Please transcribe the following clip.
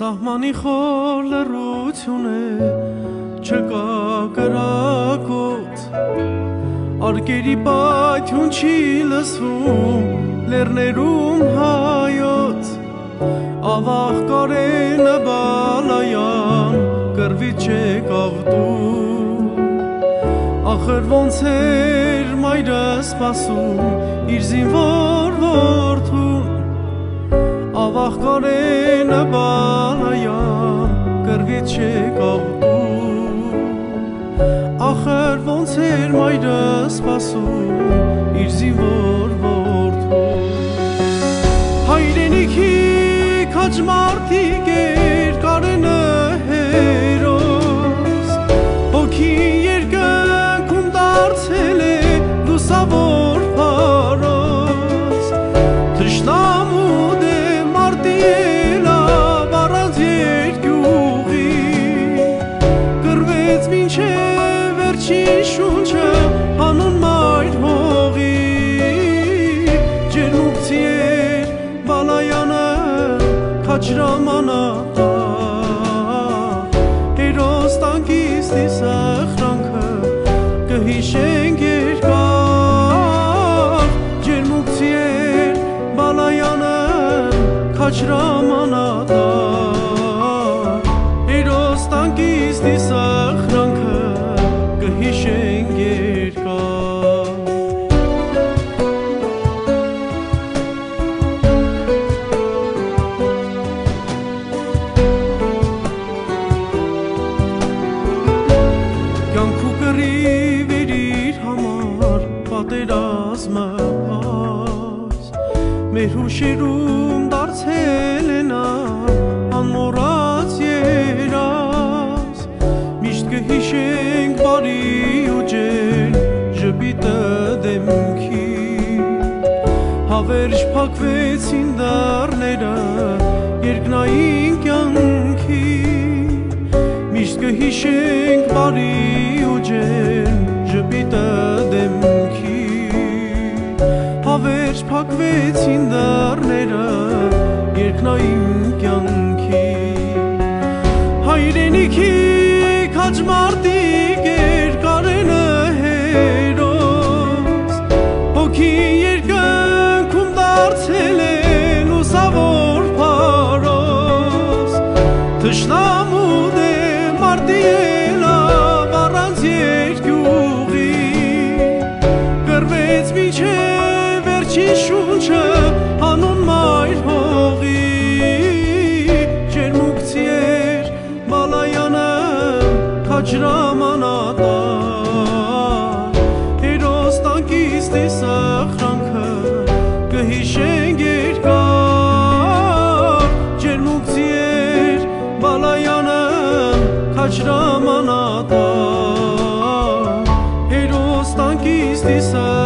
Սահմանի խոր լրություն է չկա կրակոց Արկերի պայթյուն չի լսվում լերներում հայոց Ավաղ կարենը բալայան կրվի չէ կաղտու Ախր ոնց էր մայրը սպասում իր զինվոր որդուն Ավաղ կարենը բալայան կրվի չէ կաղտու Ախր ոնց էր մայրը սպասում իր զինվոր քաջրամանատա Հերոս տանկիս դիսախրանքը կհիշենք երկար Ջերմուկցի էր բալայանը քաջրամանատա Հերոս պատերազմը փայս Մեր հուշերում դարձել նա անմոռաց երաս Միշտ կհիշենք բարի ու ջեր ժպիտը դեմքի Հավերժ փակվեցին դարները երկնային կյանքի Միշտ կհիշենք բարի փակվեցին դարները երկնային կյանքի Հայրենիքի քաջ մարտիկ ոչ ժամանատար Հերոս տանքից տեսախրանքը կհիշենք երկար Ջերմուկ ձիեր բալայանը կաչ ժամանատար Հերոս տանքից տեսախրանքը